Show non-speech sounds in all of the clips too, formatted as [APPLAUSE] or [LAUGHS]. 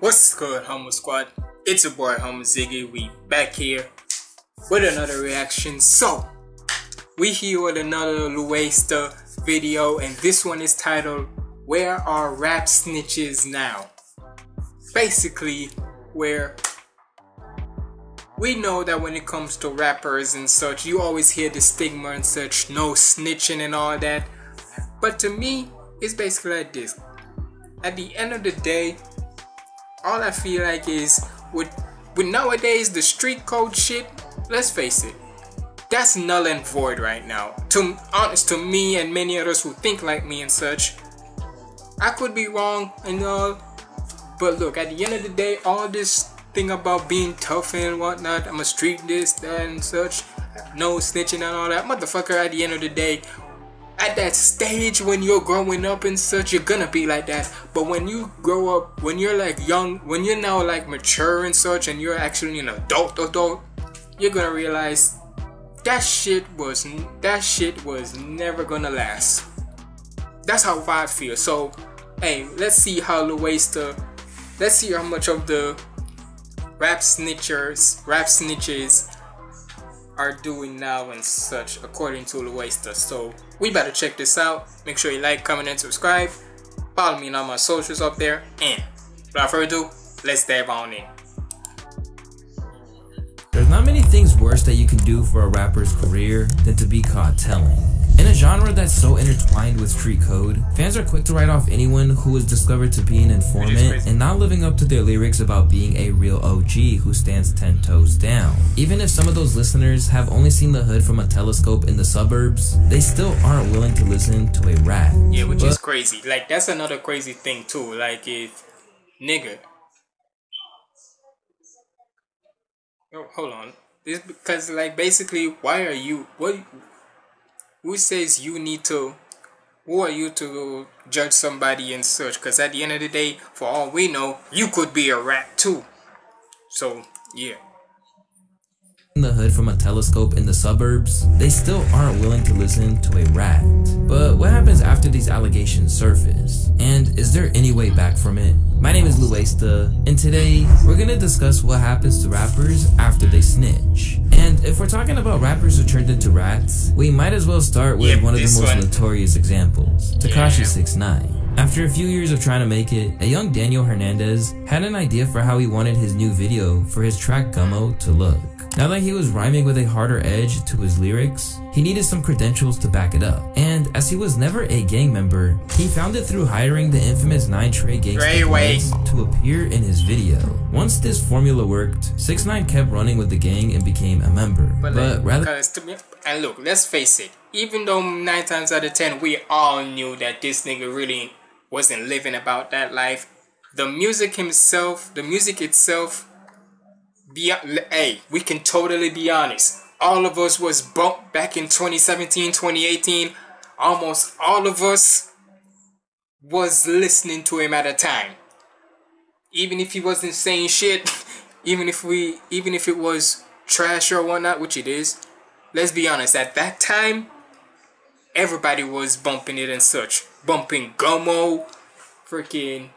What's good, Humble Squad? It's your boy Humble Ziggy. We back here with another reaction. So, we here with another Louaista video, and this one is titled "Where Are Rap Snitches Now?" Basically, where we know that when it comes to rappers and such, you always hear the stigma and such, no snitching and all that. But to me, it's basically like this. At the end of the day, all I feel like is with with nowadays the street code shit, let's face it, that's null and void right now. To honest to me and many others who think like me and such. I could be wrong and all, but look, at the end of the day, all this thing about being tough and whatnot, I'm a street this, that and such, no snitching and all that, motherfucker at the end of the day, at that stage when you're growing up and such, you're gonna be like that. But when you grow up, when you're like young, when you're now like mature and such, and you're actually an adult adult, you're gonna realize that shit was that shit was never gonna last. That's how I feel. So, hey, let's see how Louaista, let's see how much of the rap snitchers, rap snitches are doing now and such according to Louaista. So we better check this out. Make sure you like, comment, and subscribe. Follow me on all my socials up there. And without further ado, let's dive on in. There's not many things worse that you can do for a rapper's career than to be caught telling. In a genre that's so intertwined with street code, fans are quick to write off anyone who is discovered to be an informant and not living up to their lyrics about being a real OG who stands 10 toes down. Even if some of those listeners have only seen the hood from a telescope in the suburbs, they still aren't willing to listen to a rap. Yeah, which but is crazy. Like, that's another crazy thing, too. Like, if, nigga. Oh, hold on. This because, like, basically, why are you, what, who says you need to who are you to judge somebody and such? Because at the end of the day for all we know you could be a rat too. So yeah the hood from a telescope in the suburbs, they still aren't willing to listen to a rat. But what happens after these allegations surface? And is there any way back from it? My name is Louaista, and today we're gonna discuss what happens to rappers after they snitch. And if we're talking about rappers who turned into rats, we might as well start with yep, one of the most one. notorious examples, Tekashi yeah. 69. After a few years of trying to make it, a young Daniel Hernandez had an idea for how he wanted his new video for his track Gummo to look. Now that he was rhyming with a harder edge to his lyrics, he needed some credentials to back it up. And as he was never a gang member, he found it through hiring the infamous 9 Trey Gangsta to appear in his video. Once this formula worked, 6 9 kept running with the gang and became a member. But, but like, rather and look, let's face it, even though 9 times out of 10 we all knew that this nigga really wasn't living about that life, the music himself, the music itself be hey, we can totally be honest. All of us was bumped back in 2017, 2018. Almost all of us was listening to him at a time. Even if he wasn't saying shit, [LAUGHS] even if we even if it was trash or whatnot, which it is, let's be honest, at that time, everybody was bumping it and such. Bumping Gummo, freaking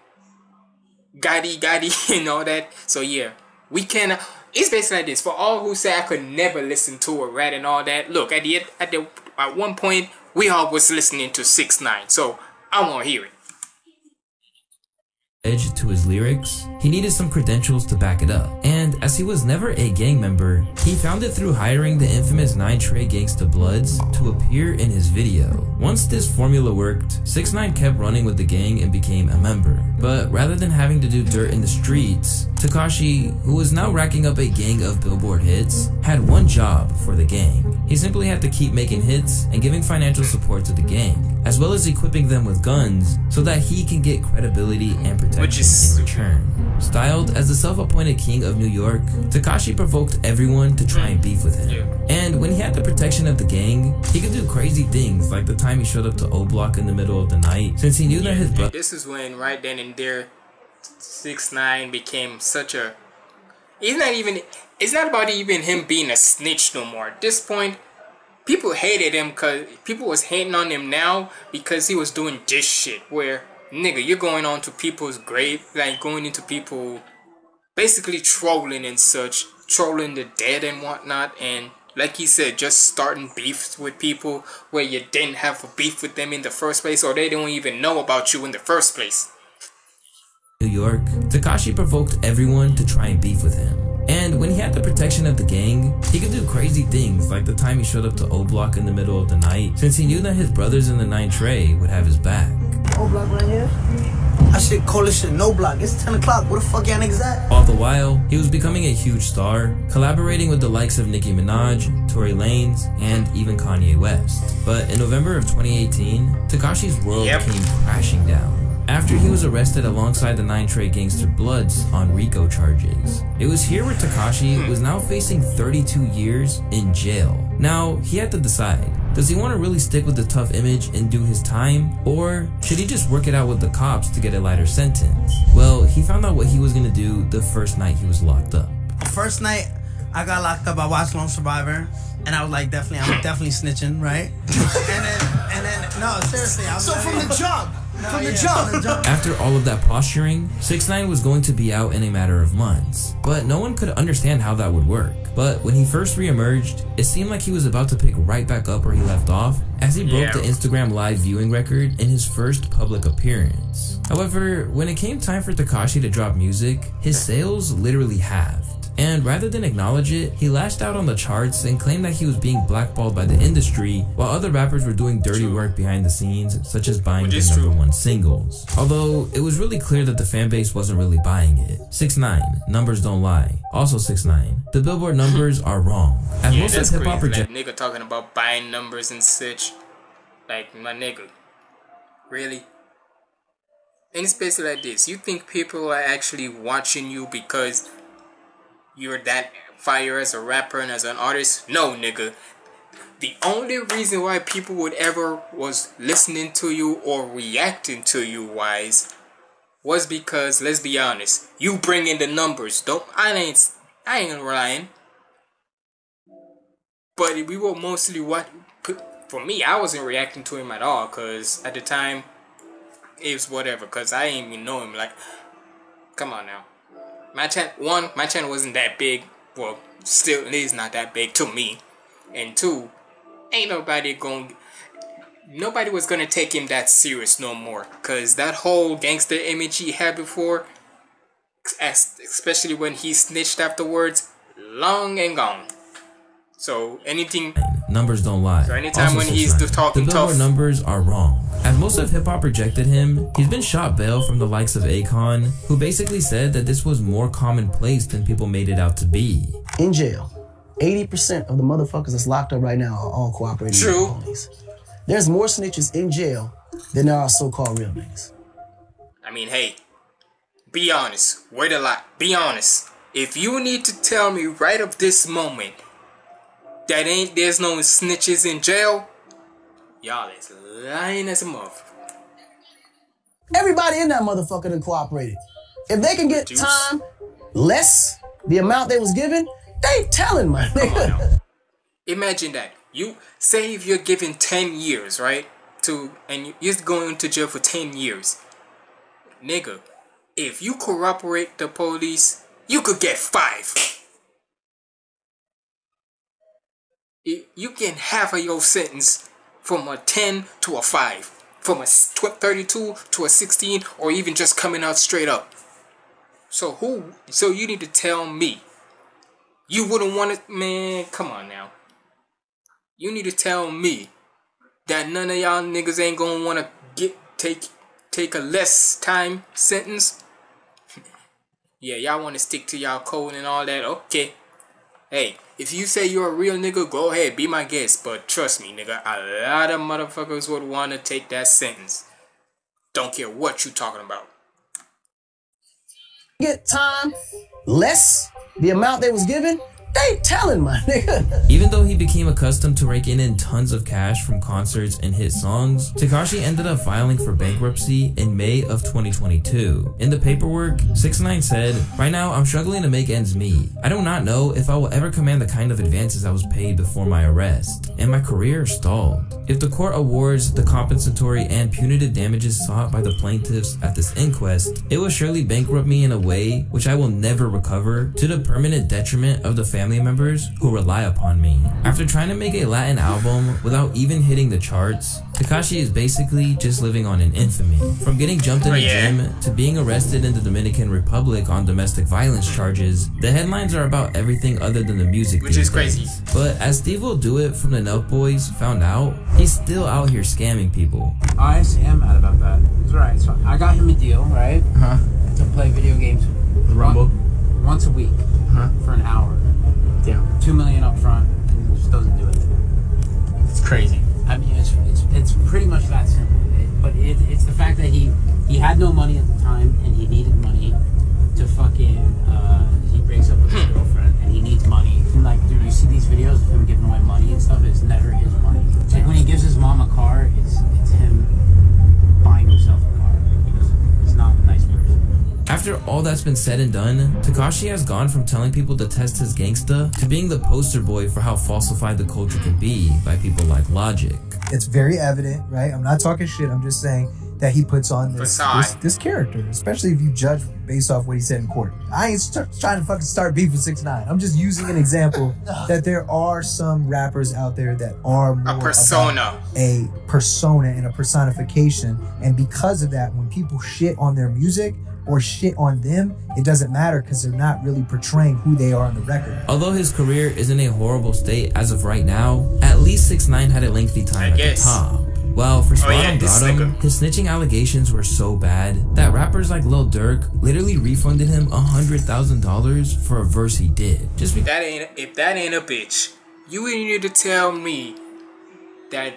Gotti Gotti [LAUGHS] and all that. So yeah, we can. It's basically like this. For all who say I could never listen to a rat and all that. Look, at the at the at one point we all was listening to six nine. So I want to hear it edge to his lyrics, he needed some credentials to back it up. And as he was never a gang member, he found it through hiring the infamous 9 Trey Gangsta Bloods to appear in his video. Once this formula worked, 6 9 kept running with the gang and became a member. But rather than having to do dirt in the streets, Tekashi, who was now racking up a gang of billboard hits, had one job for the gang. He simply had to keep making hits and giving financial support to the gang, as well as equipping them with guns so that he can get credibility and protection is... in return. Styled as the self-appointed king of New York, Tekashi provoked everyone to try and mm. beef with him. And when he had the protection of the gang, he could do crazy things like the time he showed up to O Block in the middle of the night since he knew that his brother- This is when right then and there six nine became such a. It's not even. It's not about even him being a snitch no more. At this point, people hated him because people was hating on him now because he was doing this shit where nigga, you're going on to people's grave, like going into people, basically trolling and such, trolling the dead and whatnot, and like he said, just starting beefs with people where you didn't have a beef with them in the first place, or they don't even know about you in the first place. New York, Tekashi provoked everyone to try and beef with him. And when he had the protection of the gang, he could do crazy things like the time he showed up to O Block in the middle of the night, since he knew that his brothers in the 9 Trey would have his back. O Block right here? I should call this shit no block. It's 10 o'clock. Where the fuck y'all niggas at? All the while, he was becoming a huge star, collaborating with the likes of Nicki Minaj, Tory Lanez, and even Kanye West. But in November of 2018, Tekashi's world yep. came crashing down after he was arrested alongside the 9 Trey gangster Bloods on RICO charges. It was here where Tekashi was now facing 32 years in jail. Now, he had to decide. Does he want to really stick with the tough image and do his time? Or should he just work it out with the cops to get a lighter sentence? Well, he found out what he was going to do the first night he was locked up. First night I got locked up, I watched Lone Survivor. And I was like, definitely, I'm [LAUGHS] definitely snitching, right? [LAUGHS] and then, and then, no, seriously, I was So like, from the jump, from the jump. After all of that posturing, 6 9 was going to be out in a matter of months, but no one could understand how that would work. But when he first reemerged, it seemed like he was about to pick right back up where he left off, as he broke yeah. the Instagram live viewing record in his first public appearance. However, when it came time for Tekashi to drop music, his sales literally halved. And rather than acknowledge it, he lashed out on the charts and claimed that he was being blackballed by the industry, while other rappers were doing dirty work behind the scenes, such as buying the number true. one singles. Although it was really clear that the fanbase wasn't really buying it. 6 9 numbers don't lie. Also 6 9 the Billboard [LAUGHS] numbers are wrong. As yeah, most of hip hop like, nigga talking about buying numbers and such. Like my nigga, really? In space like this, you think people are actually watching you because you're that fire as a rapper and as an artist. No, nigga. The only reason why people would ever was listening to you or reacting to you wise was because let's be honest, you bring in the numbers. Don't I ain't I ain't lying. But we were mostly what for me. I wasn't reacting to him at all because at the time it was whatever. Cause I didn't even know him. Like, come on now my channel one my channel wasn't that big well still it is not that big to me and two ain't nobody going nobody was gonna take him that serious no more because that whole gangster image he had before especially when he snitched afterwards long and gone so anything numbers don't lie. So anytime also when he's the talking the tough, numbers are wrong. As most of hip hop rejected him, he's been shot bail from the likes of Akon, who basically said that this was more commonplace than people made it out to be. In jail, 80% of the motherfuckers that's locked up right now are all cooperating True. with the police. There's more snitches in jail than there are so-called real niggas. I mean, hey, be honest. Wait a lot. Be honest. If you need to tell me right of this moment that ain't there's no snitches in jail, y'all is lying as a motherfucker. Everybody in that motherfucker done cooperated. If they can get Juice. time less the amount they was given, they telling my nigga. [LAUGHS] Imagine that. You say if you're given 10 years, right? To and you're going to jail for 10 years. Nigga, if you corroborate the police, you could get 5. you can half of your sentence from a 10 to a 5 from a 32 to a 16 or even just coming out straight up. So who so you need to tell me. You wouldn't want it man come on now. You need to tell me that none of y'all niggas ain't gonna want to get take take a less time sentence. [LAUGHS] Yeah y'all want to stick to y'all code and all that. Okay hey if you say you're a real nigga, go ahead, be my guest. But trust me, nigga, a lot of motherfuckers would want to take that sentence. Don't care what you talking about. Get time less the amount they was given, they telling my nigga. [LAUGHS] Even though he became accustomed to raking in tons of cash from concerts and hit songs, Tekashi ended up filing for bankruptcy in May of 2022. In the paperwork, 6 9 said, Right now, I'm struggling to make ends meet. I do not know if I will ever command the kind of advances I was paid before my arrest, and my career stalled. If the court awards the compensatory and punitive damages sought by the plaintiffs at this inquest, it will surely bankrupt me in a way which I will never recover to the permanent detriment of the family members who rely upon me. After trying to make a Latin album without even hitting the charts, Tekashi is basically just living on an infamy. From getting jumped in a oh, gym to being arrested in the Dominican Republic on domestic violence charges, the headlines are about everything other than the music. Which is crazy. But as SteveWillDoIt from the Nelk Boys found out, he's still out here scamming people. I am mad about that. It's right. It's fine. I got him a deal, right? Huh? To play video games. The Rumble. Once a week. Huh? For an hour. Yeah. Two million up front, and he just doesn't do it. It's crazy. I mean, it's it's, it's pretty much that simple. It, but it, it's the fact that he he had no money at the time, and he needed money to fucking. Uh, he breaks up with his girlfriend, and he needs money. And like, dude, you see these videos of him giving away money and stuff. It's never his money. It's like when he gives his mom a car, it's it's him buying himself a car because he's not a nice person. After all that's been said and done, Tekashi has gone from telling people to test his gangsta to being the poster boy for how falsified the culture can be by people like Logic. It's very evident, right? I'm not talking shit. I'm just saying that he puts on this this, this, character, especially if you judge based off what he said in court. I ain't st- trying to fucking start beef with six nine. I'm just using an example [LAUGHS] that there are some rappers out there that are more a persona, a persona and a personification, and because of that, when people shit on their music or shit on them, it doesn't matter because they're not really portraying who they are on the record. Although his career is in a horrible state as of right now, at least 6 9 had a lengthy time I at guess. the top. Well, for Spot Oh, yeah, on Bottom, his snitching allegations were so bad that rappers like Lil Durk literally refunded him $100,000 for a verse he did. Just because that ain't if that ain't a bitch, you need to tell me that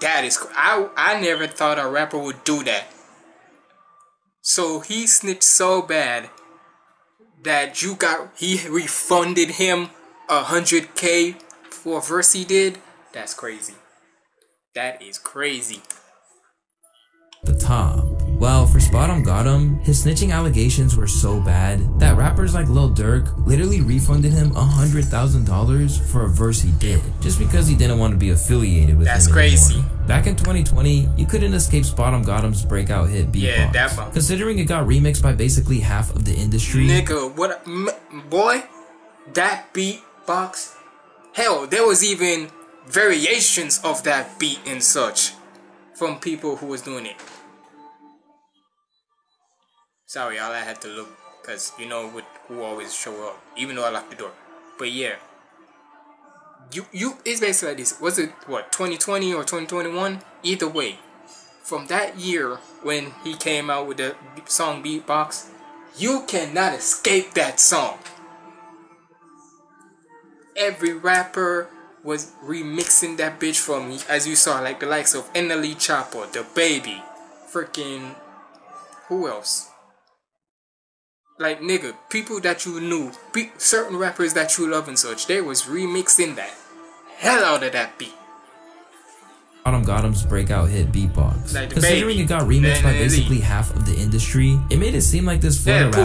that is. I I never thought a rapper would do that. So he snitched so bad that you got he refunded him a hundred k for a verse he did. That's crazy. That is crazy. the top. Well, for SpotemGottem, his snitching allegations were so bad that rappers like Lil Durk literally refunded him $100,000 for a verse he did, just because he didn't want to be affiliated with That's crazy. anymore. Back in 2020, you couldn't escape Spot on Got breakout hit Beatbox. Yeah, that one. Considering it got remixed by basically half of the industry, Nigga, what, m- boy? That beatbox? Hell, there was even variations of that beat and such from people who was doing it. Sorry, y'all, I had to look because you know who always show up, even though I locked the door. But yeah, you you it's basically like this. Was it what 2020 or 2021? Either way, from that year when he came out with the song Beatbox, you cannot escape that song. Every rapper was remixing that bitch from, me, as you saw, like the likes of NLE Choppa, The Baby, freaking, who else? Like nigga, people that you knew, certain rappers that you love and such, they was remixing that hell out of that beat. Bottom Gotham's breakout hit Beatbox. Like Considering baby. it got remixed by basically half of the industry, it made it seem like this Florida Yeah, rapper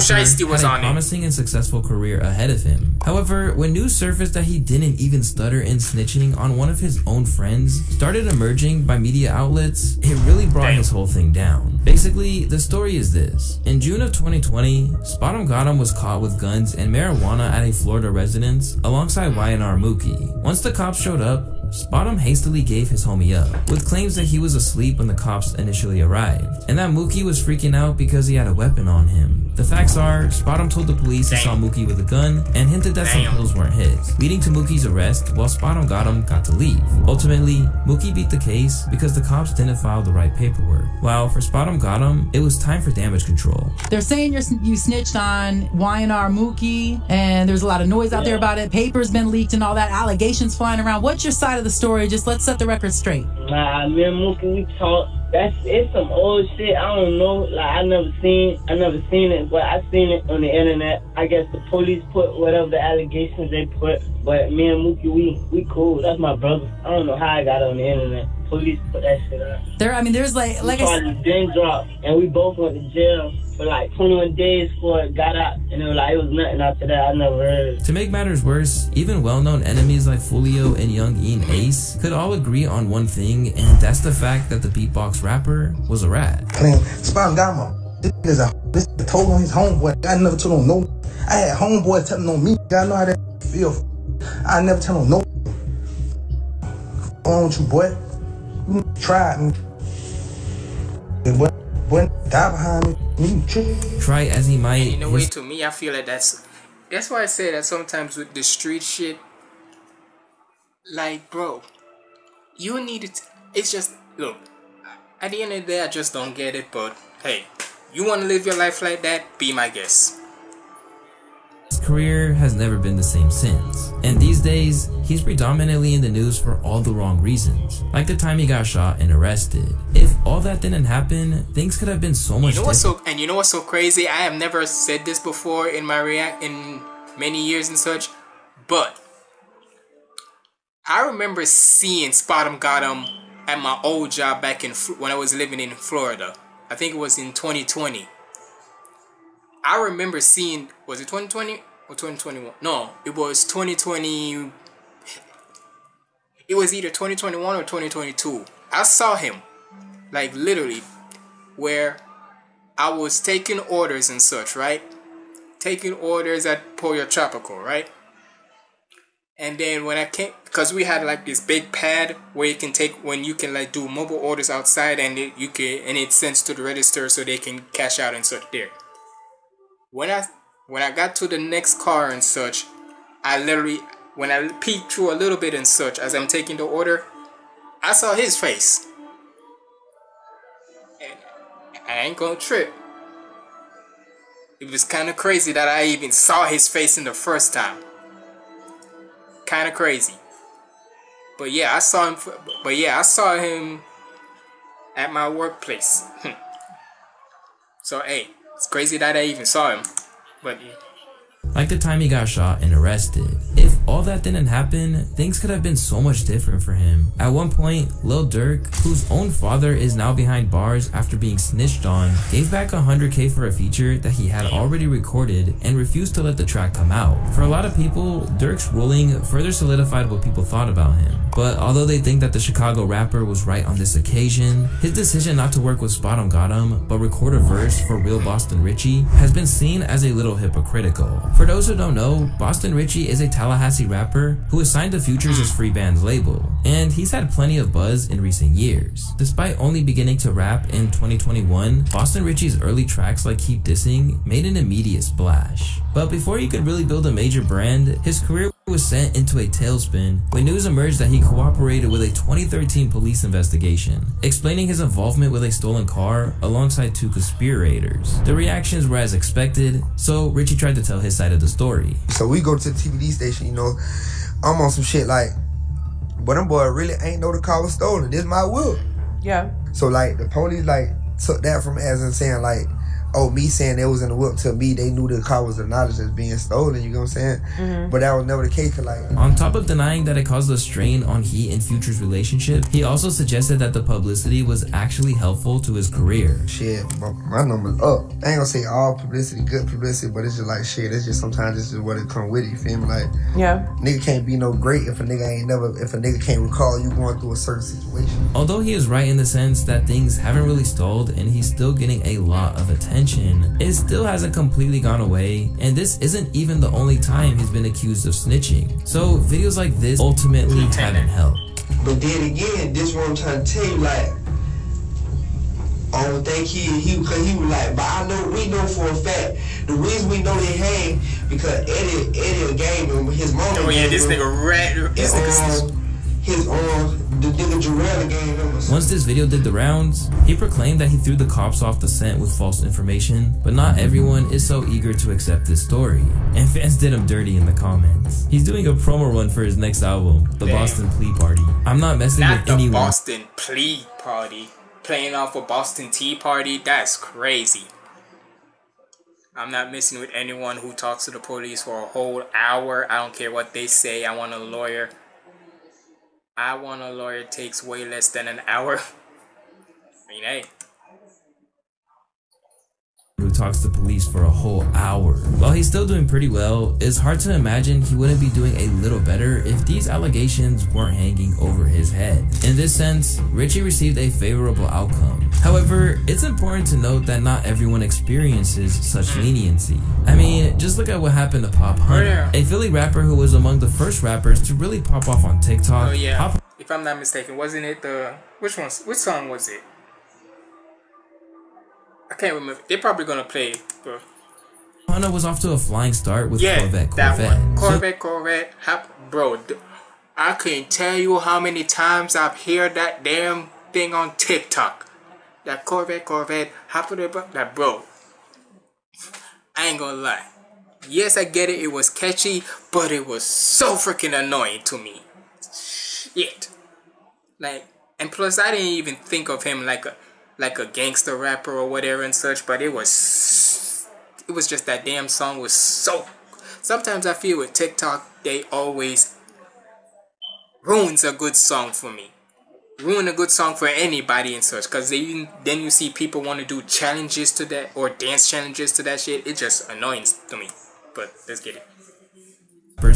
was had a on it. promising and successful career ahead of him. However, when news surfaced that he didn't even stutter in snitching on one of his own friends started emerging by media outlets, it really brought his whole thing down. Basically, the story is this. In June of 2020, SpotemGottem was caught with guns and marijuana at a Florida residence alongside YNR Mookie. Once the cops showed up, Spottum hastily gave his homie up, with claims that he was asleep when the cops initially arrived, and that Mookie was freaking out because he had a weapon on him. The facts are, Spottum told the police he saw Damn. Mookie with a gun and hinted that some pills weren't his, leading to Mookie's arrest while SpotemGottem got to leave. Ultimately, Mookie beat the case because the cops didn't file the right paperwork. While for SpotemGottem, it was time for damage control. They're saying you're, you snitched on YNR Mookie, and there's a lot of noise out there about it. Papers been leaked and all that, allegations flying around. What's your side of the story? Just let's set the record straight. Nah, me and Mookie, we talked that's it's some old shit. I don't know. Like I never seen, I never seen it, but I seen it on the internet. I guess the police put whatever the allegations they put, but me and Mookie, we we cool. That's my brother. I don't know how I got on the internet. Police put that shit up. There, I mean, there's like, like I said, drop, and we both went to jail for like 21 days before it got out, and it was like it was nothing after that. I never heard. To make matters worse, even well-known enemies like Foolio and Yungeen Ace could all agree on one thing, and that's the fact that the beatbox rapper was a rat. Playing Spot Gamma. This is a [LAUGHS] this told on his homeboy. I never told on no. [LAUGHS] I had homeboy telling on me. I know how that [LAUGHS] feel. I never tell on no. On with you, boy. You tried me. Boy, boy, die behind me. Try as he might. And in a way, to me, I feel like that's that's why I say that sometimes with the street shit, like, bro, you need it. It's just look. At the end of the day, I just don't get it. But hey, you want to live your life like that? Be my guest. Career has never been the same since, and these days, he's predominantly in the news for all the wrong reasons, like the time he got shot and arrested. If all that didn't happen, things could have been so much you know what's so And you know what's so crazy? I have never said this before in my react in many years and such, but I remember seeing Spot Got him at my old job back in when I was living in Florida. I think it was in 2020. I remember seeing was it 2020 or 2021? No, it was 2020. It was either 2021 or 2022. I saw him, like literally, where I was taking orders and such, right? Taking orders at Pollo Tropical, right? And then when I came, because we had like this big pad where you can take when you can like do mobile orders outside, and it, you can and it sends to the register so they can cash out and such there when I when I got to the next car and such, I literally when I peeked through a little bit and such as I'm taking the order, I saw his face. And I ain't gonna trip. It was kind of crazy that I even saw his face in the first time. Kind of crazy. But yeah, I saw him. But yeah, I saw him at my workplace. [LAUGHS] so hey, it's crazy that I even saw him. Like the time he got shot and arrested. If all that didn't happen, things could have been so much different for him. At one point, Lil Durk, whose own father is now behind bars after being snitched on, gave back 100k for a feature that he had already recorded and refused to let the track come out. For a lot of people, Durk's ruling further solidified what people thought about him. But although they think that the Chicago rapper was right on this occasion, his decision not to work with SpotemGottem, but record a verse for real Boston Richey has been seen as a little hypocritical. For those who don't know, Boston Richey is a Tallahassee rapper who is signed to Futures' as Freebandz label, and he's had plenty of buzz in recent years. Despite only beginning to rap in 2021, Boston Richey's early tracks like Keep Dissing made an immediate splash. But before he could really build a major brand, his career was sent into a tailspin when news emerged that he cooperated with a 2013 police investigation, explaining his involvement with a stolen car alongside two conspirators. The reactions were as expected, so Richey tried to tell his side of the story. So we go to the TVD station, you know, I'm on some shit like, but them boy really ain't know the car was stolen. This my will. Yeah. So like the police like took that from as in saying like oh, me saying it was in the whip to me, they knew the car was acknowledged as being stolen. You know what I'm saying? Mm-hmm. But that was never the case. Like on top of denying that it caused a strain on he and Future's relationship, he also suggested that the publicity was actually helpful to his career. Shit, my number's up. I ain't gonna say all publicity, good publicity, but it's just like shit. It's just sometimes this is what it come with. You feel me? Like yeah, nigga can't be no great if a nigga ain't never if a nigga can't recall you going through a certain situation. Although he is right in the sense that things haven't really stalled and he's still getting a lot of attention, it still hasn't completely gone away, and this isn't even the only time he's been accused of snitching. So videos like this ultimately haven't helped. But then again, this what I'm trying to tell you, like, I don't think he he cause he was like, but I know we know for a fact the reason we know they hang because Eddie Eddie gave him his mom. Oh yeah, this nigga rat. This nigga. Um, his uh, the nigga Jarrell gave him. Once this video did the rounds, he proclaimed that he threw the cops off the scent with false information, but not everyone is so eager to accept this story, and fans did him dirty in the comments. He's doing a promo run for his next album, The Damn. Boston Plea Party. I'm not messing not with anyone. Boston Plea Party. playing off a Boston Tea Party. That's crazy. I'm not messing with anyone who talks to the police for a whole hour. I don't care what they say. I want a lawyer. I want a lawyer takes way less than an hour. [LAUGHS] I mean, hey who talks to police for a whole hour. While he's still doing pretty well, it's hard to imagine he wouldn't be doing a little better if these allegations weren't hanging over his head. In this sense, Richey received a favorable outcome. However, it's important to note that not everyone experiences such leniency. I mean, just look at what happened to Pop Hunna, a Philly rapper who was among the first rappers to really pop off on TikTok. Oh yeah. Pop if I'm not mistaken, wasn't it the which one? Which song was it? I can't remember. They're probably gonna play, bro. Hunna was off to a flying start with yeah, Corvette. Corvette. That one. Corvette, Corvette. Hop, bro, I can't tell you how many times I've heard that damn thing on TikTok. That Corvette, Corvette. Hop with it, that bro. I ain't gonna lie. Yes, I get it. It was catchy, but it was so freaking annoying to me. Shit. Like, and plus, I didn't even think of him like a like a gangster rapper or whatever and such, but it was it was just that damn song was so sometimes I feel with TikTok they always ruins a good song for me. Ruin a good song for anybody and such because then you see people want to do challenges to that or dance challenges to that shit. It just annoys to me. But let's get it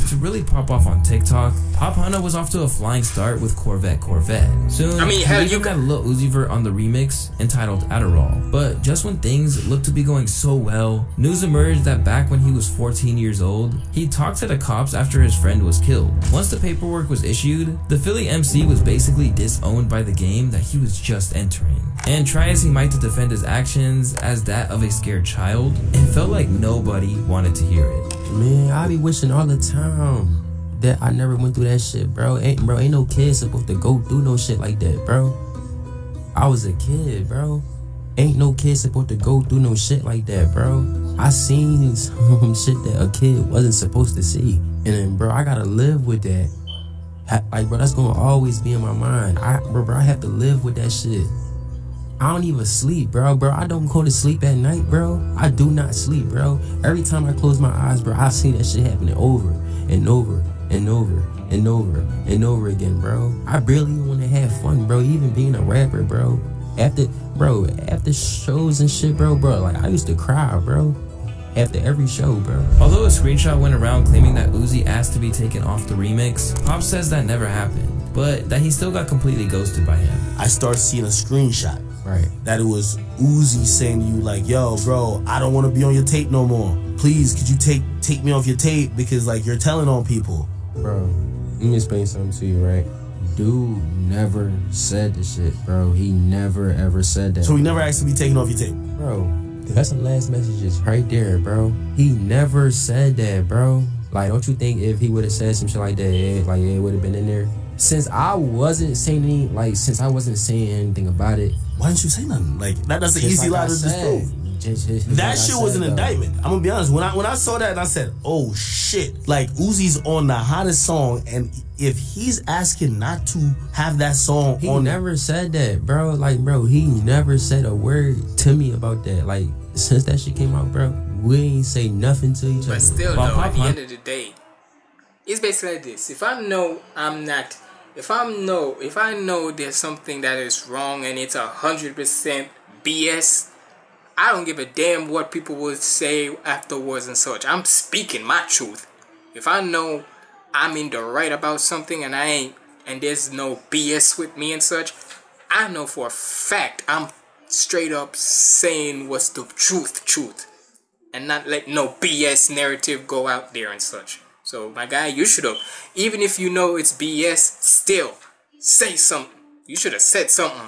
to really pop off on TikTok, Pop Hunna was off to a flying start with Corvette Corvette. Soon, I mean, hell, you got a Lil Uzi Vert on the remix entitled Adderall. But just when things looked to be going so well, news emerged that back when he was 14 years old, he talked to the cops after his friend was killed. Once the paperwork was issued, the Philly MC was basically disowned by the game that he was just entering. And try as he might to defend his actions as that of a scared child, it felt like nobody wanted to hear it. Man, I be wishing all the time that I never went through that shit, bro. Ain't bro, ain't no kid supposed to go through no shit like that, bro. I was a kid, bro. Ain't no kid supposed to go through no shit like that, bro. I seen [LAUGHS] some shit that a kid wasn't supposed to see. And then, bro, I gotta live with that. Like, bro, that's gonna always be in my mind. I, bro, bro, I have to live with that shit. I don't even sleep, bro. Bro, I don't go to sleep at night, bro. I do not sleep, bro. Every time I close my eyes, bro, I see that shit happening over and over and over and over and over again, bro. I barely want to have fun, bro. Even being a rapper, bro. After, bro, after shows and shit, bro, bro. Like I used to cry, bro. After every show, bro. Although a screenshot went around claiming that Uzi asked to be taken off the remix, Pop says that never happened, but that he still got completely ghosted by him. I start seeing a screenshot Right. That it was Uzi saying to you like, "Yo, bro, I don't want to be on your tape no more. Please, could you take take me off your tape because like you're telling on people." Bro, let me explain something to you, right? Dude never said the shit, bro. He never ever said that. So he never asked to be taken off your tape, bro. That's the last messages right there, bro. He never said that, bro. Like, don't you think if he would have said some shit like that, it, like it would have been in there? Since I wasn't saying any, like, since I wasn't saying anything about it, why didn't you say nothing? Like that, that's an easy like lie to disprove. Just, just, that shit was an though. indictment. I'm gonna be honest. When I when I saw that, and I said, "Oh shit!" Like Uzi's on the hottest song, and if he's asking not to have that song, he on never said that, bro. Like, bro, he never said a word to me about that. Like since that shit came out, bro, we ain't say nothing to each but other. But still, though, at the end of the day, it's basically like this. If I know I'm not if I'm know if I know there's something that is wrong and it's a hundred percent BS, I don't give a damn what people would say afterwards and such. I'm speaking my truth. If I know I'm in the right about something and I ain't and there's no BS with me and such, I know for a fact I'm straight up saying what's the truth, truth. And not let no BS narrative go out there and such. So my guy, you should have, even if you know it's BS, still say something. You should have said something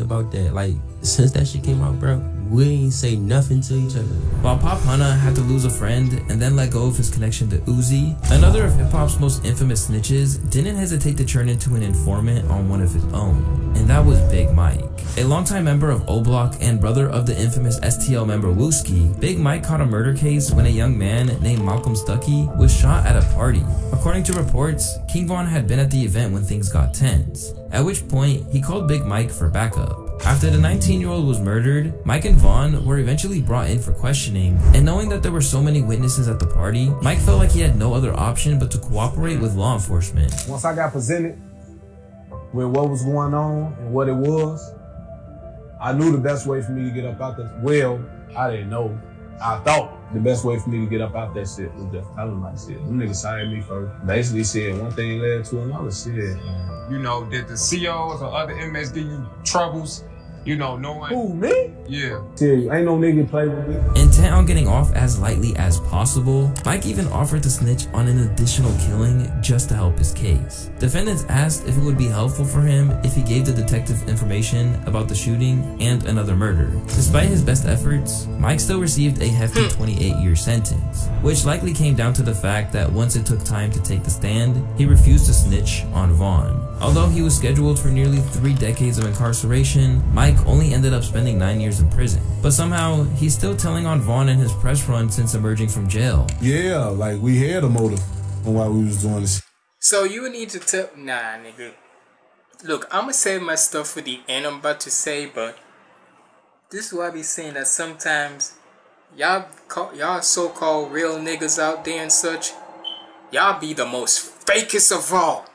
about that. Like since that shit came out, bro, we ain't say nothing to each other. While Pop Hunna had to lose a friend and then let go of his connection to Uzi, another of hip hop's most infamous snitches didn't hesitate to turn into an informant on one of his own, and that was Big Mike. A longtime member of O Block and brother of the infamous STL member Wooski, Big Mike caught a murder case when a young man named Malcolm Stuckey was shot at a party. According to reports, King Von had been at the event when things got tense, at which point he called Big Mike for backup. After the 19 year old was murdered, Mike and Von were eventually brought in for questioning, and knowing that there were so many witnesses at the party, Mike felt like he had no other option but to cooperate with law enforcement. Once I got presented with what was going on and what it was, I knew the best way for me to get up out there. Well, I didn't know. I thought the best way for me to get up out that shit was just telling my shit. Them niggas signed me first. Basically said one thing led to another shit. You know, did the COs or other inmates give you troubles? You know, knowing. Who, me? Yeah. Tell ain't no nigga play with me. Intent on getting off as lightly as possible, Mike even offered to snitch on an additional killing just to help his case. Defendants asked if it would be helpful for him if he gave the detective information about the shooting and another murder. Despite his best efforts, Mike still received a hefty hmm. 28 year sentence, which likely came down to the fact that once it took time to take the stand, he refused to snitch on Von. Although he was scheduled for nearly three decades of incarceration, Mike only ended up spending nine years in prison. But somehow, he's still telling on Von in his press run since emerging from jail. Yeah, like we had a motive on why we was doing this. So you need to tell nah nigga. Look, I'ma save my stuff for the end I'm about to say, but this is why I be saying that sometimes y'all call, y'all so-called real niggas out there and such, y'all be the most fakest of all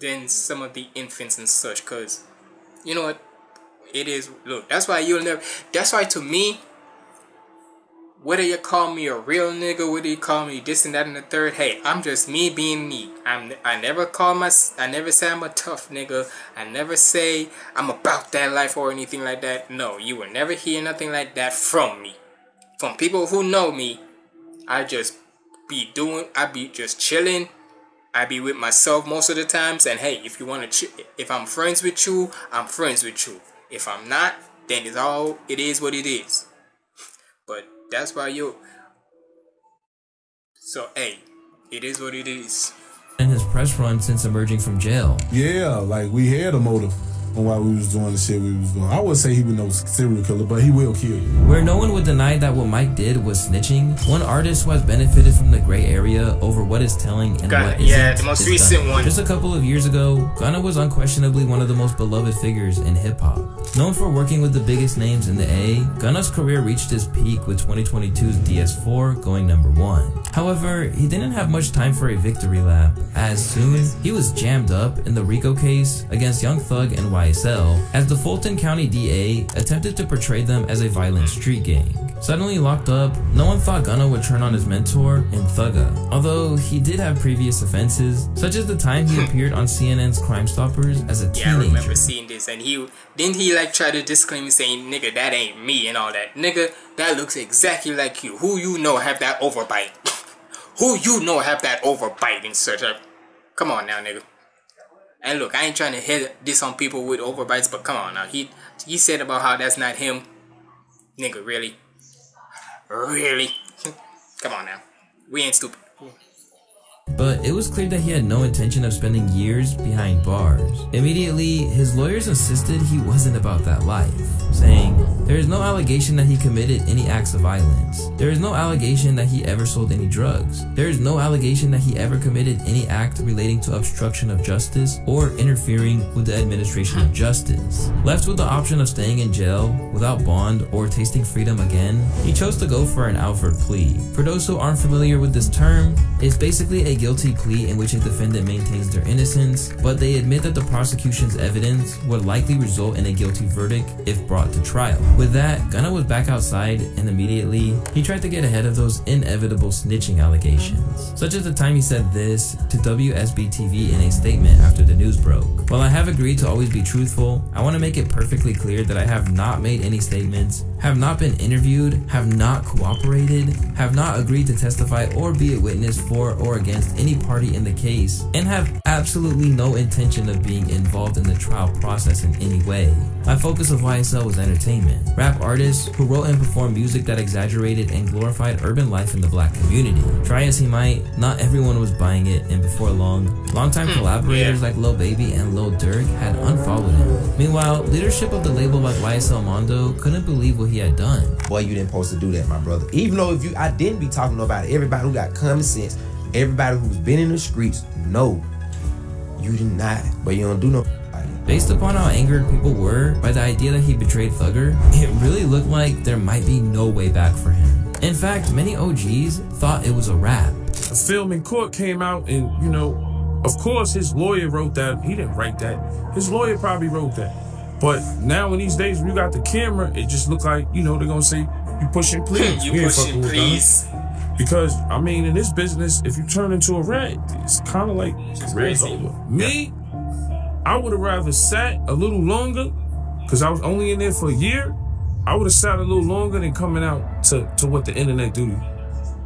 than some of the infants and such because you know what it is look that's why you'll never that's why to me whether you call me a real nigga whether you call me this and that and the third hey i'm just me being me. I'm i never call my i never say i'm a tough nigga. I never say i'm about that life or anything like that. No you will never hear nothing like that from me. From people who know me i just be doing i be just chilling. I be with myself most of the times. And hey, if you want to, if I'm friends with you, I'm friends with you. If I'm not, then it's all it is what it is. But that's why you. So hey, it is what it is. In his press run since emerging from jail. Yeah, like we had a motive on why we was doing the shit we was doing. I would say he was no serial killer, but he will kill you. Where no one would deny that what Mike did was snitching, one artist who has benefited from the gray area over what is telling and Gun, what isn't. Yeah, the most recent Gunna. one. Just a couple of years ago, Gunna was unquestionably one of the most beloved figures in hip hop. Known for working with the biggest names in the A, Gunna's career reached its peak with 2022's DS4 going number one. However, he didn't have much time for a victory lap, as soon he was jammed up in the RICO case against Young Thug and YSL, as the Fulton County DA attempted to portray them as a violent street gang. Suddenly locked up, no one thought Gunna would turn on his mentor in Thugga, although he did have previous offenses, such as the time he [LAUGHS] appeared on CNN's Crime Stoppers as a teenager. Yeah, I remember seeing this, and he didn't he like try to disclaim saying, "Nigga, that ain't me" and all that. Nigga, that looks exactly like you. Who you know have that overbite? [LAUGHS] Who you know have that overbite and such? Come on now, nigga. And look, I ain't trying to hit this on people with overbites, but come on now. He he said about how that's not him. Nigga, really? Really? [LAUGHS] come on now. We ain't stupid. But it was clear that he had no intention of spending years behind bars. Immediately, his lawyers insisted he wasn't about that life, saying, There is no allegation that he committed any acts of violence. There is no allegation that he ever sold any drugs. There is no allegation that he ever committed any act relating to obstruction of justice or interfering with the administration of justice. Left with the option of staying in jail without bond or tasting freedom again, he chose to go for an Alford plea. For those who aren't familiar with this term, it's basically a guilty plea in which a defendant maintains their innocence, but they admit that the prosecution's evidence would likely result in a guilty verdict if brought to trial. With that, Gunna was back outside and immediately he tried to get ahead of those inevitable snitching allegations, such as the time he said this to WSB TV in a statement after the news broke. While I have agreed to always be truthful, I want to make it perfectly clear that I have not made any statements, have not been interviewed, have not cooperated, have not agreed to testify or be a witness for or against any party in the case, and have absolutely no intention of being involved in the trial process in any way. My focus of YSL was entertainment. Rap artists who wrote and performed music that exaggerated and glorified urban life in the black community. Try as he might, not everyone was buying it, and before long, longtime hmm, collaborators like Lil Baby and Lil Durk had unfollowed him. Meanwhile, leadership of the label like YSL Mondo couldn't believe what he had done. Boy, you didn't supposed to do that, my brother. Even though if you, I didn't be talking about it. Everybody who got common sense, everybody who's been in the streets, know you did not. But you don't do no. Based upon how angered people were by the idea that he betrayed Thugger, it really looked like there might be no way back for him. In fact, many OGs thought it was a wrap. The film in court came out, and you know, of course, his lawyer wrote that. He didn't write that. His lawyer probably wrote that. But now in these days, when you got the camera, it just look like you know they're gonna say you pushing please. [LAUGHS] you pushing please. Because I mean, in this business, if you turn into a rat, it's kind of like it's over. Me, I would have rather sat a little longer, because I was only in there for a year. I would have sat a little longer than coming out to, to what the internet do.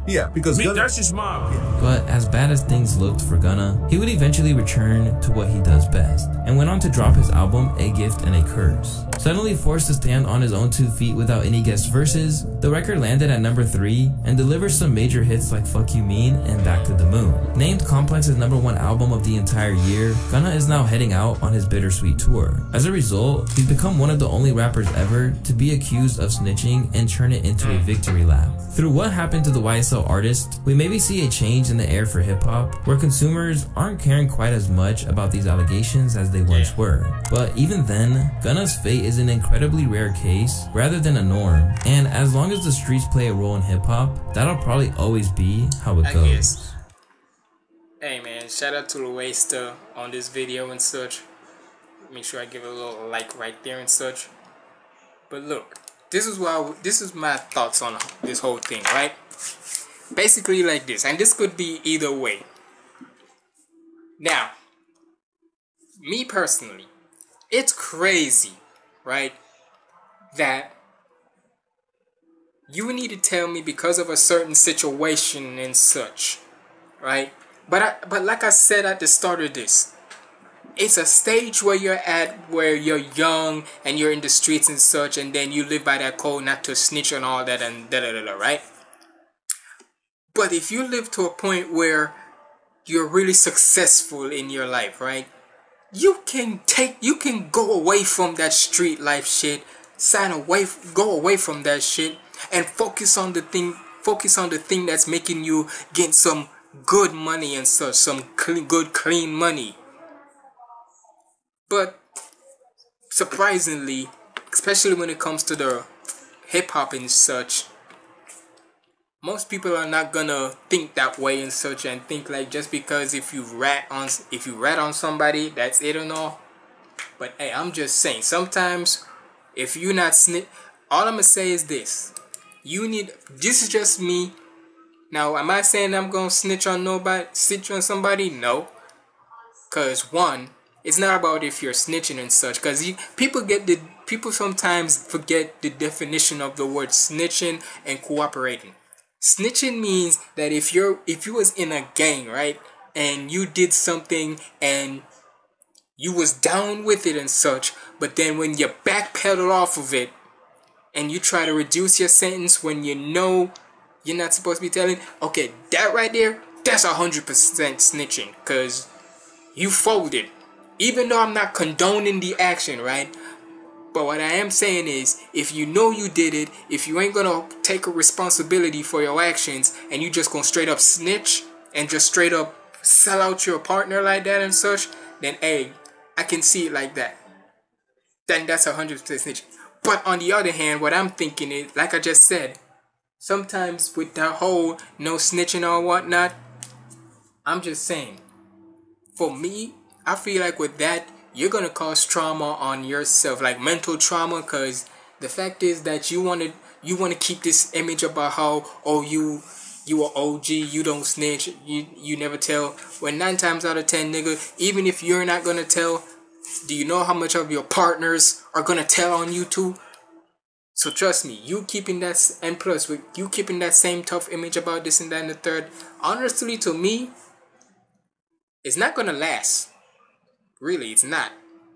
Yeah, because Me, Gunna, that's just my opinion. But as bad as things looked for Gunna, he would eventually return to what he does best, and went on to drop his album A Gift and a Curse. Suddenly forced to stand on his own two feet without any guest verses, the record landed at number 3 and delivers some major hits like Fuck You Mean and Back to the Moon. Named Complex's number one album of the entire year, Gunna is now heading out on his Bittersweet tour. As a result, he's become one of the only rappers ever to be accused of snitching and turn it into a victory lap. Through what happened to the YSL artist, we maybe see a change in the air for hip hop, where consumers aren't caring quite as much about these allegations as they once were. But even then, Gunna's fate is an incredibly rare case rather than a norm, and as long as the streets play a role in hip hop, that'll probably always be how it I goes. guess. Hey man, shout out to Louaista on this video and such. Make sure I give a little like right there and such. But look, this is why this is my thoughts on this whole thing, right? Basically like this, and this could be either way. Now, me personally, it's crazy, right? That you need to tell me because of a certain situation and such, right? But I, but like I said at the start of this, it's a stage where you're at where you're young and you're in the streets and such, and then you live by that code not to snitch and all that and da da da da, right? But if you live to a point where you're really successful in your life, right? You can take, you can go away from that street life shit, sign away, go away from that shit, and focus on the thing, focus on the thing that's making you get some good money and such, some clean, good clean money. But surprisingly, especially when it comes to the hip hop and such, most people are not gonna think that way and such and think like just because if you rat on if you rat on somebody that's it and all. But hey, I'm just saying sometimes if you're not snitch, all I'm gonna say is this: you need. This is just me. Now, am I saying I'm gonna snitch on nobody, snitch on somebody? No. Cause one, it's not about if you're snitching and such. Cause people get the people sometimes forget the definition of the word snitching and cooperating. Snitching means that if you're if you was in a gang, right, and you did something and you was down with it and such, but then when you backpedal off of it and you try to reduce your sentence when you know you're not supposed to be telling, okay, that right there, that's a hundred percent snitching, cause you folded. Even though I'm not condoning the action, right? But what I am saying is, if you know you did it, if you ain't gonna take a responsibility for your actions, and you just gonna straight up snitch and just straight up sell out your partner like that and such, then hey, I can see it like that. Then that's a hundred percent snitch. But on the other hand, what I'm thinking is, like I just said, sometimes with that whole no snitching or whatnot, I'm just saying, for me, I feel like with that, you're gonna cause trauma on yourself, like mental trauma, because the fact is that you want to you want to keep this image about how oh you you are OG, you don't snitch, you you never tell. When nine times out of ten, nigga, even if you're not gonna tell, do you know how much of your partners are gonna tell on you too? So trust me, you keeping that and plus with you keeping that same tough image about this and that and the third, honestly to me, it's not gonna last. Really, it's not.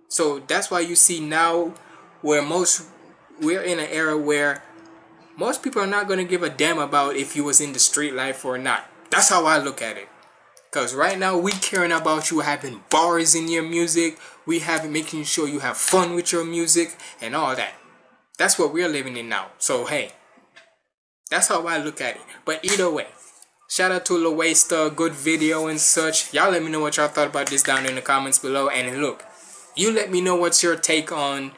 So that's why you see now where most we're in an era where most people are not gonna give a damn about if you was in the street life or not. That's how I look at it. Cause right now we caring about you having bars in your music, we have making sure you have fun with your music and all that. That's what we're living in now. So hey, that's how I look at it. But either way, shout out to Louaista, good video and such. Y'all let me know what y'all thought about this down in the comments below. And look, you let me know what's your take on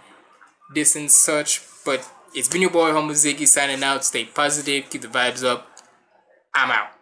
this and such. But it's been your boy Humble Ziggy signing out. Stay positive, keep the vibes up. I'm out.